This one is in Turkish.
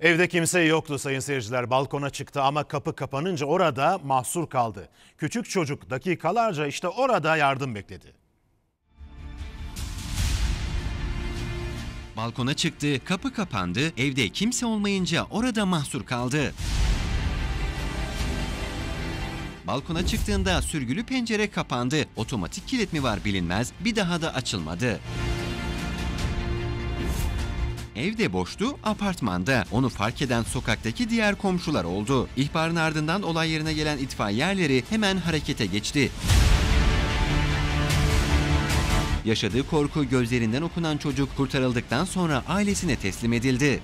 Evde kimse yoktu sayın seyirciler. Balkona çıktı ama kapı kapanınca orada mahsur kaldı. Küçük çocuk dakikalarca işte orada yardım bekledi. Balkona çıktı, kapı kapandı, evde kimse olmayınca orada mahsur kaldı. Balkona çıktığında sürgülü pencere kapandı. Otomatik kilit mi var bilinmez, bir daha da açılmadı. Evde boştu, apartmanda. Onu fark eden sokaktaki diğer komşular oldu. İhbarın ardından olay yerine gelen itfaiyeleri hemen harekete geçti. Yaşadığı korku gözlerinden okunan çocuk kurtarıldıktan sonra ailesine teslim edildi.